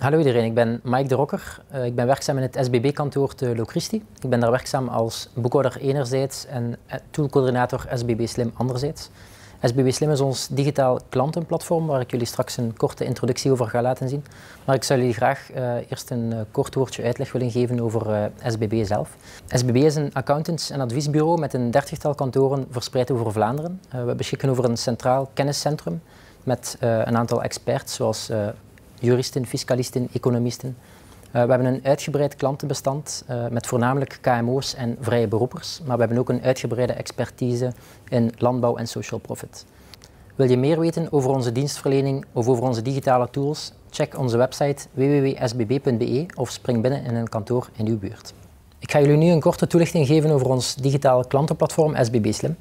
Hallo iedereen, ik ben Mike de Rokker. Uh, ik ben werkzaam in het SBB-kantoor te Locristi. Ik ben daar werkzaam als boekhouder enerzijds en toolcoördinator SBB Slim anderzijds. SBB Slim is ons digitaal klantenplatform waar ik jullie straks een korte introductie over ga laten zien. Maar ik zou jullie graag uh, eerst een kort woordje uitleg willen geven over uh, SBB zelf. SBB is een accountants- en adviesbureau met een dertigtal kantoren verspreid over Vlaanderen. we beschikken over een centraal kenniscentrum met een aantal experts zoals juristen, fiscalisten, economisten. Uh, we hebben een uitgebreid klantenbestand uh, met voornamelijk KMO's en vrije beroepers, maar we hebben ook een uitgebreide expertise in landbouw en social profit. Wil je meer weten over onze dienstverlening of over onze digitale tools? Check onze website www.sbb.be of spring binnen in een kantoor in uw buurt. Ik ga jullie nu een korte toelichting geven over ons digitale klantenplatform SBB Slim.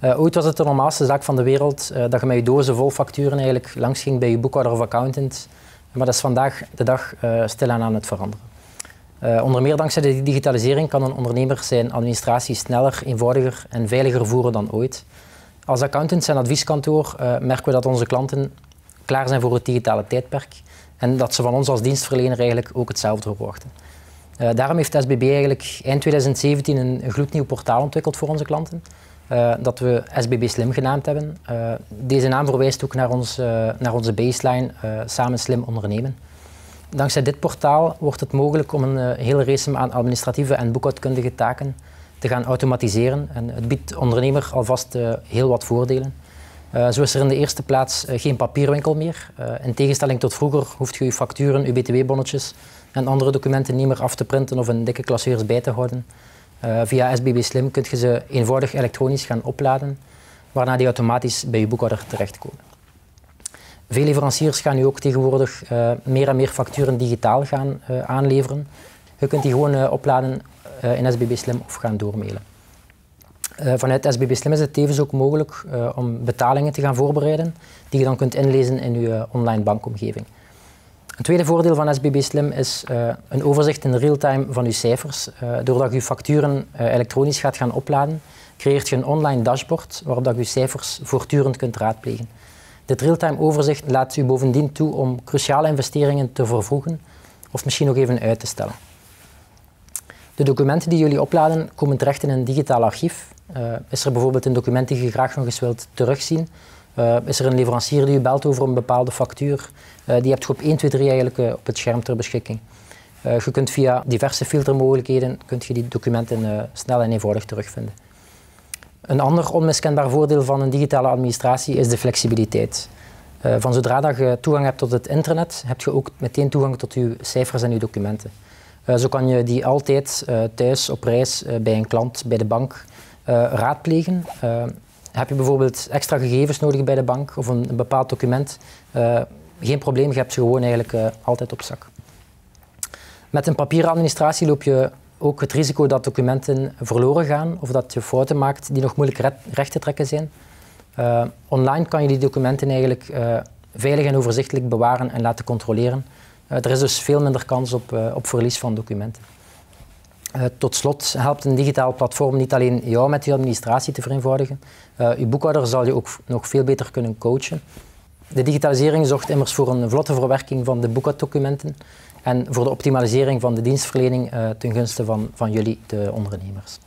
Uh, ooit was het de normaalste zaak van de wereld dat je met je dozen vol facturen eigenlijk langs ging bij je boekhouder of accountant maar dat is vandaag de dag uh, stilaan aan het veranderen. Uh, onder meer dankzij de digitalisering kan een ondernemer zijn administratie sneller, eenvoudiger en veiliger voeren dan ooit. Als accountants en advieskantoor uh, merken we dat onze klanten klaar zijn voor het digitale tijdperk en dat ze van ons als dienstverlener eigenlijk ook hetzelfde verwachten. Daarom heeft SBB eigenlijk eind 2017 een, een gloednieuw portaal ontwikkeld voor onze klanten. Uh, dat we SBB Slim genaamd hebben. Uh, deze naam verwijst ook naar, ons, uh, naar onze baseline Samen Slim Ondernemen. Dankzij dit portaal wordt het mogelijk om een hele race aan administratieve en boekhoudkundige taken te gaan automatiseren. En het biedt ondernemer alvast heel wat voordelen. zo is er in de eerste plaats geen papierwinkel meer. in tegenstelling tot vroeger hoeft je je facturen, je btw-bonnetjes en andere documenten niet meer af te printen of in dikke klasseurs bij te houden. Uh, via SBB Slim kun je ze eenvoudig elektronisch gaan opladen, waarna die automatisch bij je boekhouder terechtkomen. Veel leveranciers gaan nu ook tegenwoordig uh, meer en meer facturen digitaal gaan uh, aanleveren. Je kunt die gewoon opladen in SBB Slim of gaan doormailen. vanuit SBB Slim is het tevens ook mogelijk om betalingen te gaan voorbereiden, die je dan kunt inlezen in je online bankomgeving. Een tweede voordeel van SBB Slim is uh, een overzicht in real-time van je cijfers. Uh, doordat je facturen uh, elektronisch gaat gaan opladen, creëert je een online dashboard waarop dat je cijfers voortdurend kunt raadplegen. Dit real-time overzicht laat u bovendien toe om cruciale investeringen te vervroegen of misschien nog even uit te stellen. De documenten die jullie opladen komen terecht in een digitaal archief. is er bijvoorbeeld een document die je graag nog eens wilt terugzien, uh, is er een leverancier die u belt over een bepaalde factuur? Uh, die hebt je op 1, 2, 3 eigenlijk uh, op het scherm ter beschikking. je kunt via diverse filtermogelijkheden kunt je die documenten snel en eenvoudig terugvinden. Een ander onmiskenbaar voordeel van een digitale administratie is de flexibiliteit. van zodra dat je toegang hebt tot het internet, heb je ook meteen toegang tot je cijfers en je documenten. zo kan je die altijd thuis op reis bij een klant, bij de bank, raadplegen heb je bijvoorbeeld extra gegevens nodig bij de bank of een, bepaald document, uh, geen probleem, je hebt ze gewoon eigenlijk uh, altijd op zak. Met een papieren administratie loop je ook het risico dat documenten verloren gaan of dat je fouten maakt die nog moeilijk recht te trekken zijn. Uh, online kan je die documenten eigenlijk veilig en overzichtelijk bewaren en laten controleren. er is dus veel minder kans op, op verlies van documenten. Uh, tot slot helpt een digitaal platform niet alleen jou met je administratie te vereenvoudigen. Uh, je boekhouder zal je ook nog veel beter kunnen coachen. De digitalisering zorgt immers voor een vlotte verwerking van de boekhouddocumenten en voor de optimalisering van de dienstverlening uh, ten gunste van, van jullie, de ondernemers.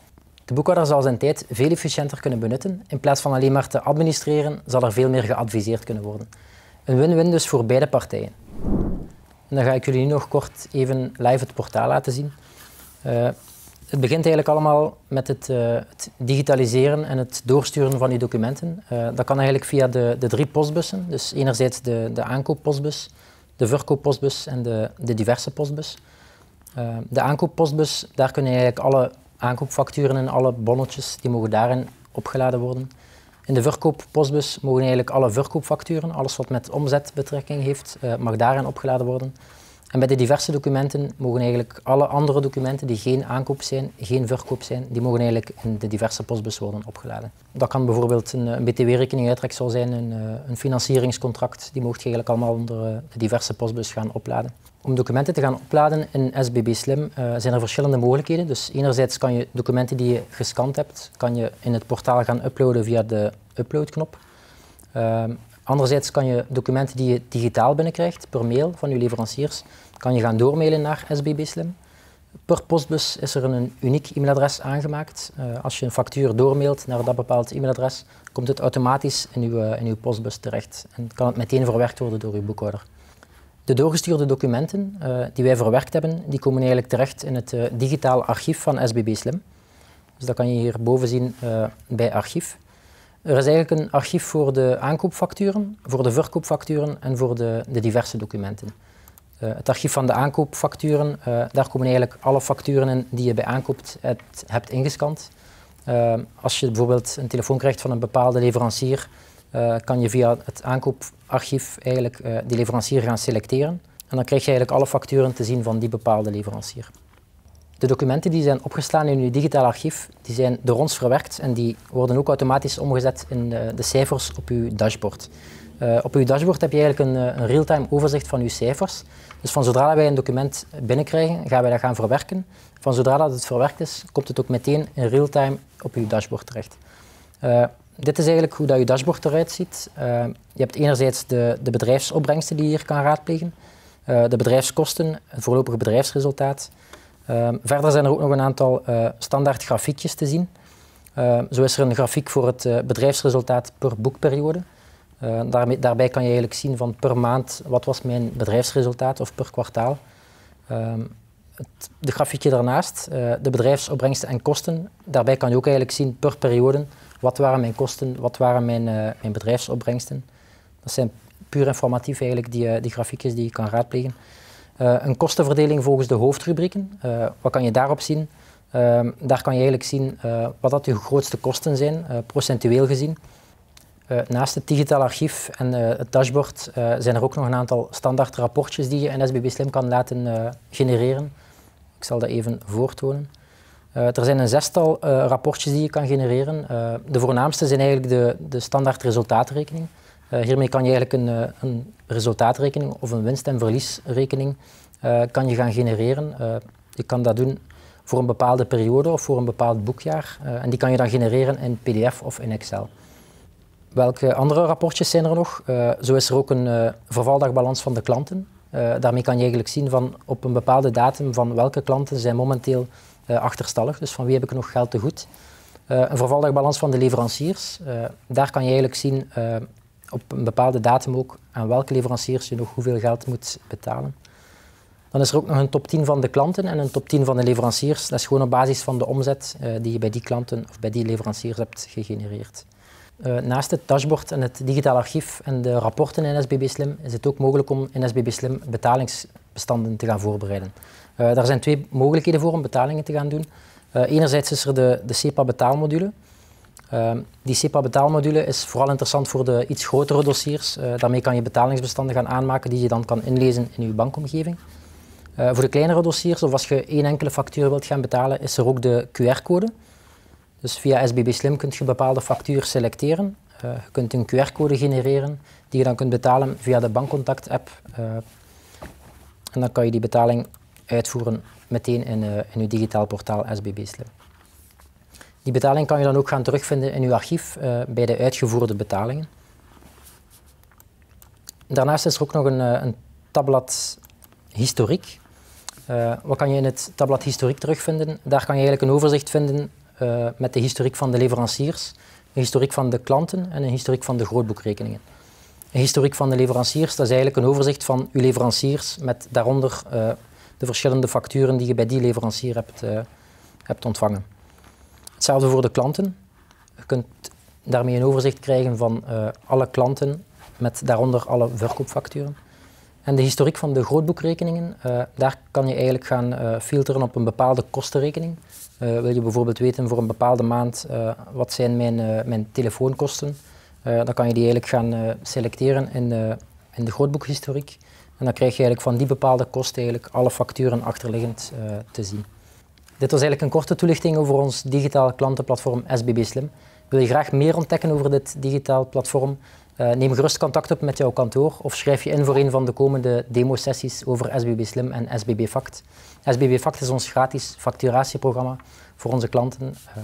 De boekhouder zal zijn tijd veel efficiënter kunnen benutten. In plaats van alleen maar te administreren, zal er veel meer geadviseerd kunnen worden. Een win-win dus voor beide partijen. En dan ga ik jullie nu nog kort even live het portaal laten zien. Uh, het begint eigenlijk allemaal met het, uh, het, digitaliseren en het doorsturen van die documenten. Uh, dat kan eigenlijk via de, de, drie postbussen. Dus enerzijds de, de aankooppostbus, de verkooppostbus en de, de diverse postbus. de aankooppostbus, daar kunnen eigenlijk alle aankoopfacturen en alle bonnetjes, die mogen daarin opgeladen worden. In de verkooppostbus mogen eigenlijk alle verkoopfacturen, alles wat met omzetbetrekking heeft, mag daarin opgeladen worden. En bij de diverse documenten mogen eigenlijk alle andere documenten die geen aankoop zijn, geen verkoop zijn, die mogen eigenlijk in de diverse postbus worden opgeladen. Dat kan bijvoorbeeld een, btw-rekening uittreksel zijn, een, eh, een, financieringscontract, die mocht je eigenlijk allemaal onder eh, de diverse postbus gaan opladen. Om documenten te gaan opladen in SBB Slim uh, zijn er verschillende mogelijkheden. Dus enerzijds kan je documenten die je gescand hebt, kan je in het portaal gaan uploaden via de uploadknop. Uh, Anderzijds kan je documenten die je digitaal binnenkrijgt per mail van je leveranciers, kan je gaan doormailen naar SBB Slim. Per postbus is er een uniek e-mailadres aangemaakt. Uh, als je een factuur doormailt naar dat bepaald e-mailadres, komt het automatisch in uw, in uw postbus terecht en kan het meteen verwerkt worden door uw boekhouder. De doorgestuurde documenten uh, die wij verwerkt hebben, die komen eigenlijk terecht in het digitaal archief van SBB Slim. Dus dat kan je hierboven zien bij archief. Er is eigenlijk een archief voor de aankoopfacturen, voor de verkoopfacturen en voor de, de diverse documenten. Uh, het archief van de aankoopfacturen, uh, daar komen eigenlijk alle facturen in die je bij aankoop hebt, hebt ingescand. Uh, als je bijvoorbeeld een telefoon krijgt van een bepaalde leverancier, kan je via het aankooparchief eigenlijk die leverancier gaan selecteren. En dan krijg je eigenlijk alle facturen te zien van die bepaalde leverancier. De documenten die zijn opgeslagen in uw digitaal archief, die zijn door ons verwerkt en die worden ook automatisch omgezet in de, de cijfers op uw dashboard. Uh, op uw dashboard heb je eigenlijk een, een real-time overzicht van uw cijfers. Dus van zodra wij een document binnenkrijgen, gaan wij dat gaan verwerken. Van zodra dat het verwerkt is, komt het ook meteen in real-time op uw dashboard terecht. Dit is eigenlijk hoe dat uw dashboard eruit ziet. Je hebt enerzijds de, de bedrijfsopbrengsten die je hier kan raadplegen, de bedrijfskosten, het voorlopige bedrijfsresultaat, verder zijn er ook nog een aantal uh, standaard grafiekjes te zien. Ehm, zo is er een grafiek voor het uh, bedrijfsresultaat per boekperiode. Uh, daarmee, daarbij kan je eigenlijk zien van per maand wat was mijn bedrijfsresultaat of per kwartaal. Het, de grafiekje daarnaast, de bedrijfsopbrengsten en kosten. Daarbij kan je ook eigenlijk zien per periode wat waren mijn kosten, wat waren mijn, mijn bedrijfsopbrengsten. Dat zijn puur informatief eigenlijk die, die grafiekjes die je kan raadplegen. Uh, een kostenverdeling volgens de hoofdrubrieken. Uh, wat kan je daarop zien? Uh, daar kan je eigenlijk zien wat dat je grootste kosten zijn, procentueel gezien. naast het digitaal archief en het dashboard zijn er ook nog een aantal standaard rapportjes die je in SBB Slim kan laten genereren. Ik zal dat even voortonen. er zijn een zestal rapportjes die je kan genereren. de voornaamste zijn eigenlijk de, de standaard resultaatrekening. Uh, hiermee kan je eigenlijk een, eh, een, resultaatrekening of een winst- en verliesrekening uh, kan je gaan genereren. Uh, je kan dat doen voor een bepaalde periode of voor een bepaald boekjaar. en die kan je dan genereren in PDF of in Excel. Welke andere rapportjes zijn er nog? zo is er ook een vervaldagbalans van de klanten. daarmee kan je eigenlijk zien van op een bepaalde datum van welke klanten zijn momenteel achterstallig. Dus van wie heb ik nog geld te goed. een vervaldagbalans van de leveranciers. daar kan je eigenlijk zien op een bepaalde datum ook aan welke leveranciers je nog hoeveel geld moet betalen. Dan is er ook nog een top 10 van de klanten en een top 10 van de leveranciers. Dat is gewoon op basis van de omzet uh, die je bij die klanten of bij die leveranciers hebt gegenereerd. Uh, naast het dashboard en het digitaal archief en de rapporten in SBB Slim is het ook mogelijk om in SBB Slim betalingsbestanden te gaan voorbereiden. Uh, daar zijn twee mogelijkheden voor om betalingen te gaan doen. enerzijds is er de, de SEPA betaalmodule. Uh, die SEPA-betaalmodule is vooral interessant voor de iets grotere dossiers. Uh, daarmee kan je betalingsbestanden gaan aanmaken die je dan kan inlezen in je bankomgeving. Uh, voor de kleinere dossiers, of als je één enkele factuur wilt gaan betalen, is er ook de QR-code. Dus via SBB Slim kun je bepaalde factuur selecteren. Eh, je kunt een QR-code genereren die je dan kunt betalen via de bankcontact-app. en dan kan je die betaling uitvoeren meteen in, in je digitaal portaal SBB Slim. Die betaling kan je dan ook gaan terugvinden in uw archief uh, bij de uitgevoerde betalingen. Daarnaast is er ook nog een, uh, een tabblad historiek. Uh, wat kan je in het tabblad historiek terugvinden? Daar kan je eigenlijk een overzicht vinden met de historiek van de leveranciers, een historiek van de klanten en een historiek van de grootboekrekeningen. Een historiek van de leveranciers, dat is eigenlijk een overzicht van uw leveranciers met daaronder de verschillende facturen die je bij die leverancier hebt, hebt ontvangen. Hetzelfde voor de klanten. Je kunt daarmee een overzicht krijgen van uh, alle klanten met daaronder alle verkoopfacturen. En de historiek van de grootboekrekeningen, uh, daar kan je eigenlijk gaan uh, filteren op een bepaalde kostenrekening. wil je bijvoorbeeld weten voor een bepaalde maand wat zijn mijn, mijn telefoonkosten, dan kan je die eigenlijk gaan selecteren in, in de grootboekhistoriek. En dan krijg je eigenlijk van die bepaalde kosten eigenlijk alle facturen achterliggend te zien. Dit was eigenlijk een korte toelichting over ons digitaal klantenplatform SBB Slim. Wil je graag meer ontdekken over dit digitaal platform? Uh, neem gerust contact op met jouw kantoor of schrijf je in voor een van de komende demo-sessies over SBB Slim en SBB Fact. SBB Fact is ons gratis facturatieprogramma voor onze klanten. Uh,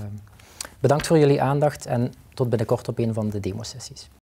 bedankt voor jullie aandacht en tot binnenkort op een van de demo-sessies.